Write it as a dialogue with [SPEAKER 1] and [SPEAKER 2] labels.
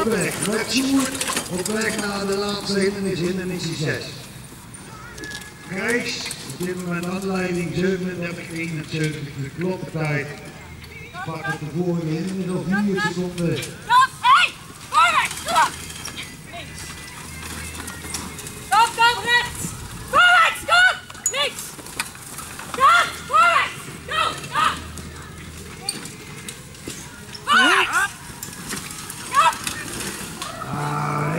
[SPEAKER 1] op weg met spoed, op weg naar de laatste hindernis, hindernis 6. Reis, op dit moment aanleiding 37, 71, de kloptijd. Pak op de vorige hindernis nog 4 seconden.